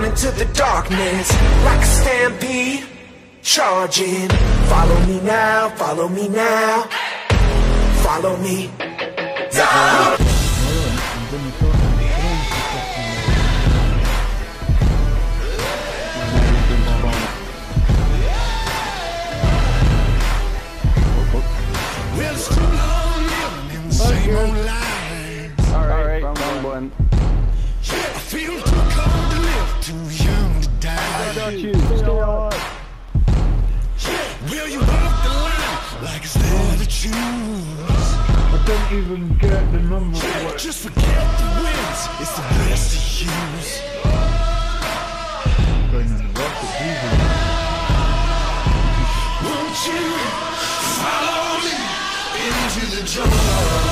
down into the darkness like a stampede. Charging. Follow me now, follow me now. Follow me. Yeah. Got you. Stay on. Will you walk the line like it's there to choose? I don't even get the number it. Just forget the wins, it's the best to use. Going in the rock, it's easy. Won't you follow me into the jungle?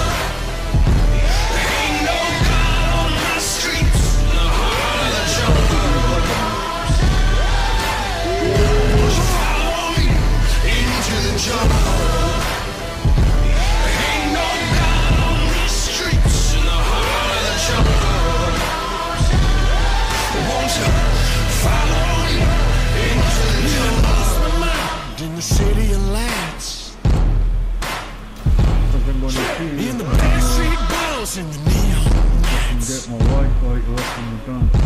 To on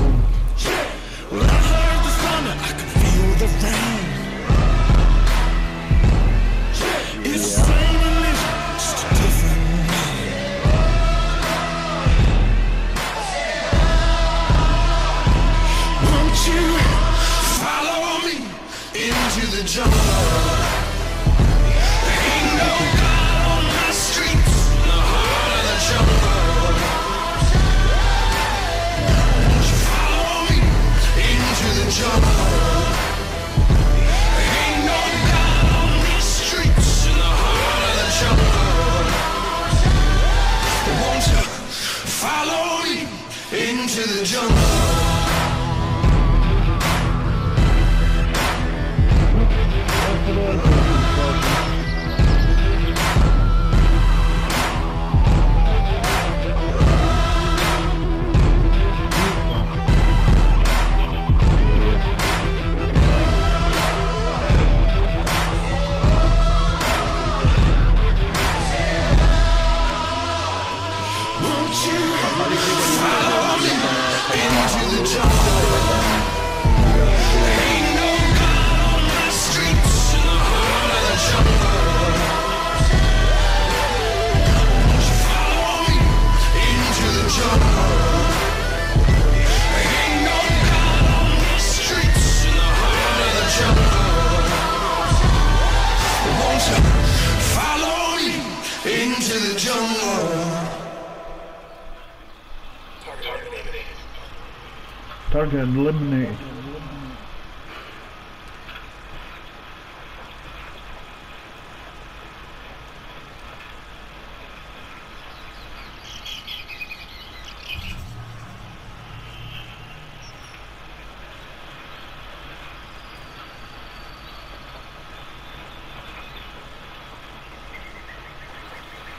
Target eliminated.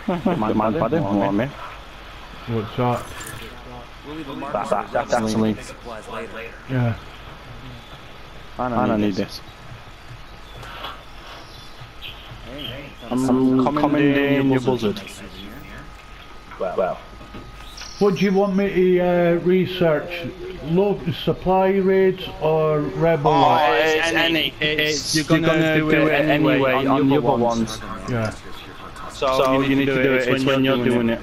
Man, man, buddy, want me? What's that? That, that, that's actually. Yeah. I don't need this. I'm commending your buzzard. Well, What do you want me to uh, research? Low supply raids or rebel? Oh, lot? it's, any. It's, you're gonna, do, it anyway on the other ones. Yeah. So, you need to do it. It's when you're doing it.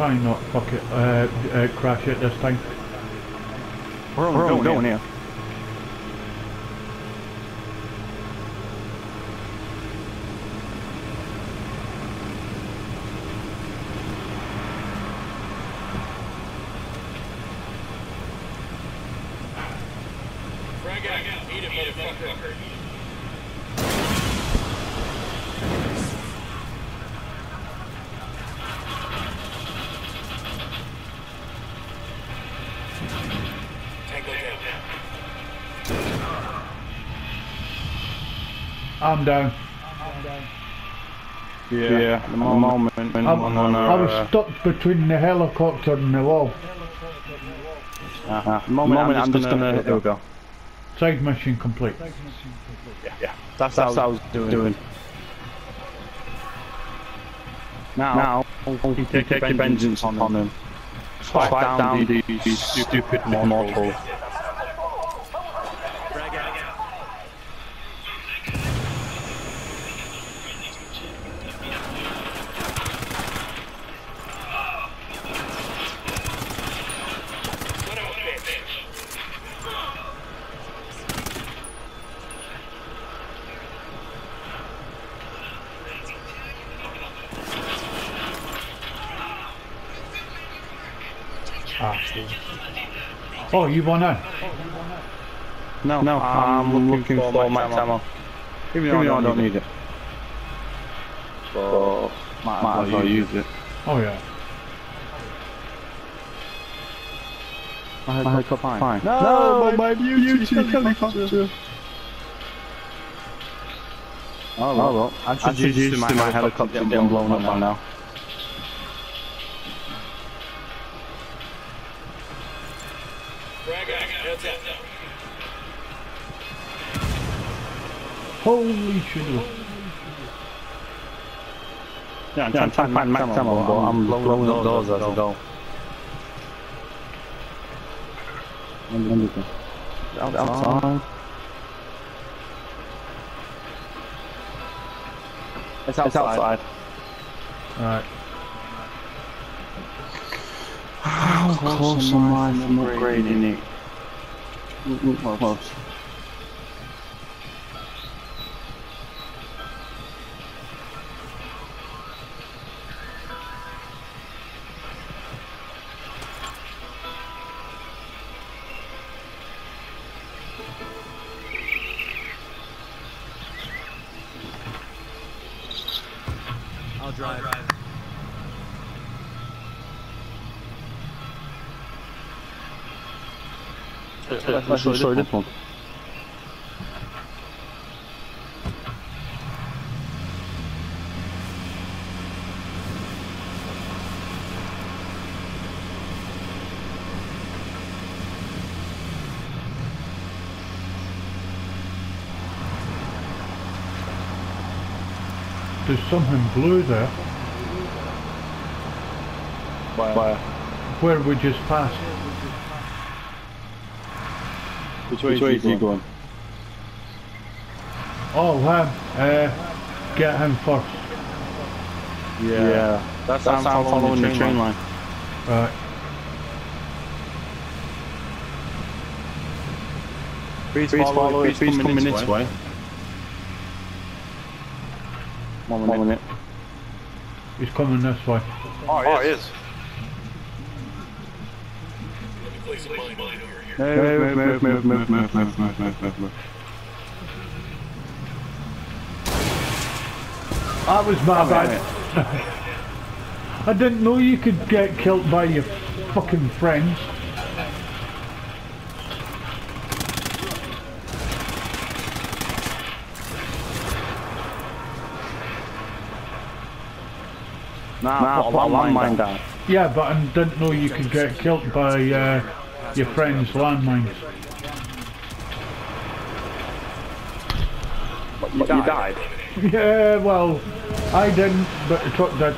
Try not fuck it, uh, uh, crash it this time. We're only going here. I'm down. Yeah, yeah at the moment. I'm, on I was stuck between the helicopter and the wall. Uh -huh. the moment, moment I'm, just gonna, gonna, there we go. Side mission complete. Yeah, yeah. That's, that's what I was doing. doing. Now, now you take, take your vengeance on them. them. Fight, down, down these, these stupid mortals. Oh, you want to? No, no, I'm, I'm looking, looking for, max ammo. ammo. Even, Even though I don't need it. So, might, might as well use it. Oh yeah. My helicopter fine. fine. No, no, my, my beauty helicopter. Oh well, oh, well. I should, I should use my, my helicopter getting blown up by now. Holy shit. Yeah, I'm, yeah, I'm trying to find max ammo, but I'm blowing up doors as I go. Outside. It's outside. It's outside. Alright. How close am I from upgrading it? We're. Let's, let's destroy this one. There's something blue there. Where? Where? Where we just passed. Which way, Which way is he going? Oh, him. Uh, get him first. Yeah. yeah. That's, That's I'm following, following the train, train line. line. Right. Please, please follow, follow it. Please, please come in this way. way. One minute. One minute. He's coming this way. Oh, oh he is. Move, move, move, move, move, move, move, move, move, move, move. That was my bad. I didn't know you could get killed by your fucking friends. Nah, nah put, put a landmine down. Yeah, but I didn't know you could get killed by uh, your friend's landmines. What, you, you died? Yeah, well, I didn't, but the truck did.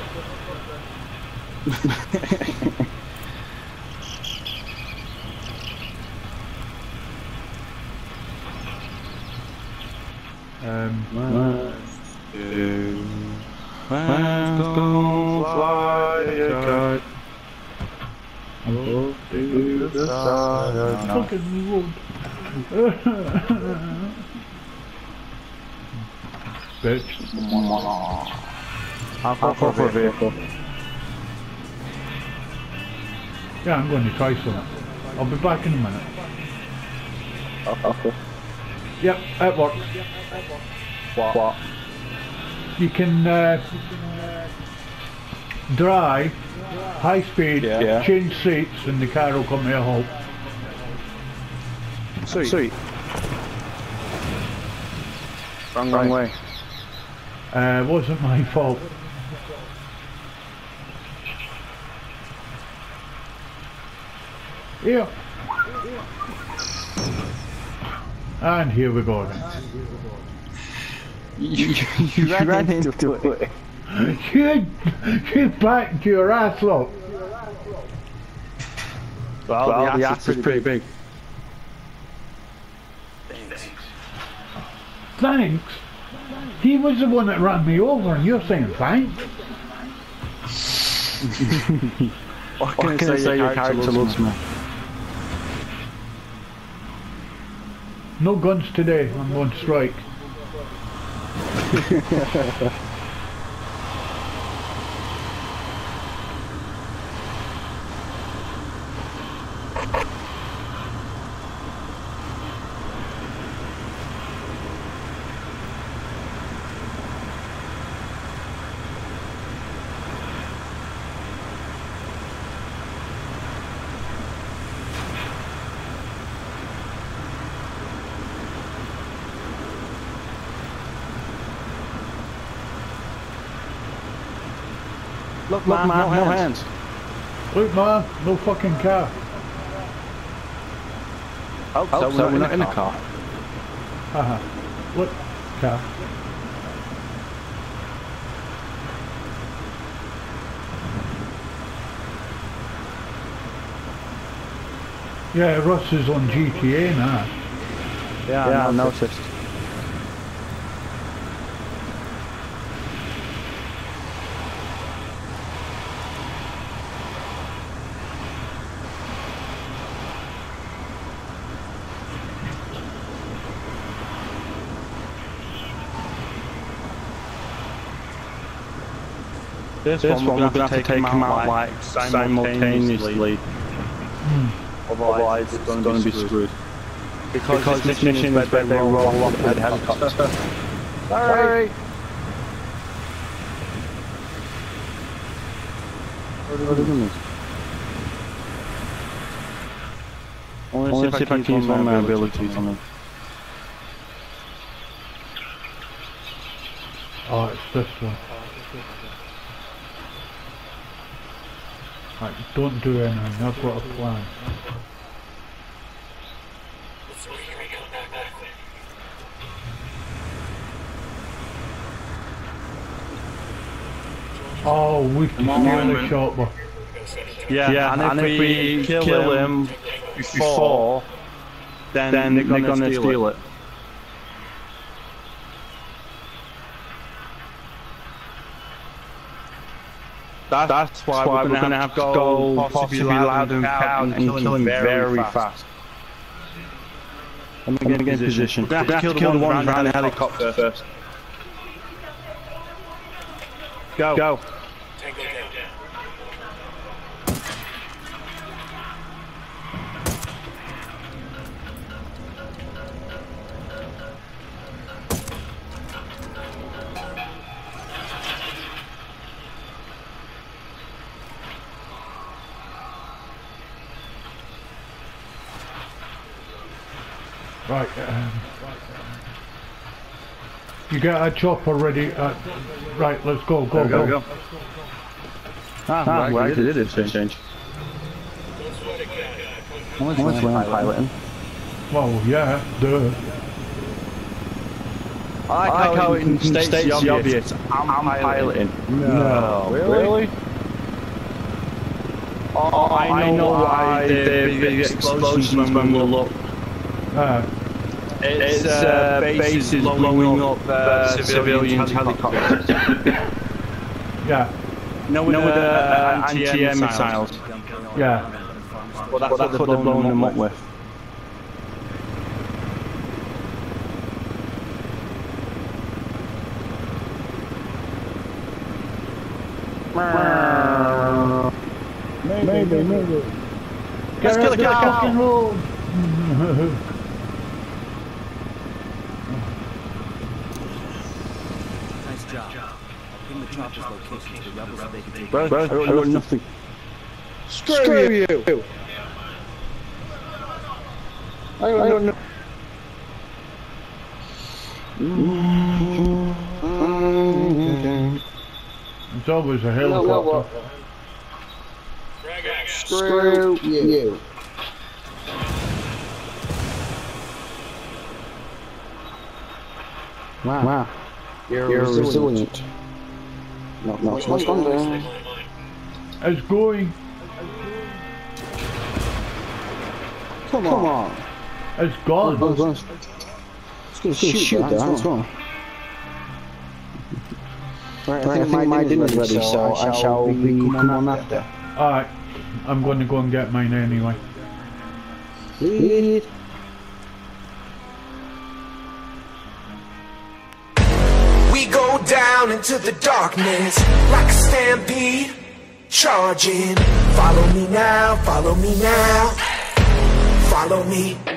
um, one, two, let's go fly a kite. Up to the. Fucking wood. Bitch. I'll go for, for a vehicle. Yeah, I'm going to try some. I'll be back in a minute. Okay. Yep, it works. What? What? You can uh, drive high speed, yeah. change seats, and the car will come to a halt. Sweet. Sweet. Wrong, wrong way. Uh, wasn't my fault. Yeah. And here we go then. You, you, you ran into it. You, you backed your ass up. Well, Well, the ass is pretty big. Thanks. He was the one that ran me over and you're saying thanks? What can, I say, your character loves me? No guns today, I'm going to strike. Look, man, no, hands. Look man, no fucking car. Oh, oh, so, so we're not in a car. Uh-huh. Haha. Look, car. Yeah, Russ is on GTA now. Yeah, yeah I noticed. This, This one, we're going to have to take them out like simultaneously. Hmm. Otherwise, it's going to be screwed. Because, because this mission is where they roll off with helicopter. Sorry! I want to see if I can use one of my abilities on them. Oh, it's this one. Right, don't do anything, I've got a plan. Oh, we can steal the chopper. Yeah, yeah and, and, if, we kill, him before, then, then they're going to steal, it. That's, That's why, why we're going to have to go possibly loud and count and kill him very fast. I'm going to get in position. We're going to have to kill the one around the helicopter first. Go. Go. Right, um, you get a chopper ready. Uh, right, let's go, go, go. go. Ah, ah we actually did it change. How much when I'm piloting? Well, yeah, duh. I like, I like how, it states, states the obvious. I'm, I'm piloting. No, no. really? Oh, I know, why the big, big explosions when we look. Uh, it's, it's uh, bases blowing up uh, civilian helicopters. yeah. No, with, no, with the uh, anti-air missiles. Yeah. Well, that's, well, that's what they're blowing them up with. Maybe, maybe. Let's kill a cow! Bro, bro, I don't nothing. Screw, Screw you. you! I don't, I know. -hmm. It's always a helicopter. Screw, Screw you. you. Wow. wow. You're, You're resilient. resilient. Not much much longer. It's going. Come on. It's I gone. was gonna, I was gonna shoot, that as well. Right, I think my dinner's ready, so I shall be coming on after. Alright. I'm going to go and get mine anyway. Lead. Down into the darkness like a stampede, charging. Follow me now, follow me now, follow me.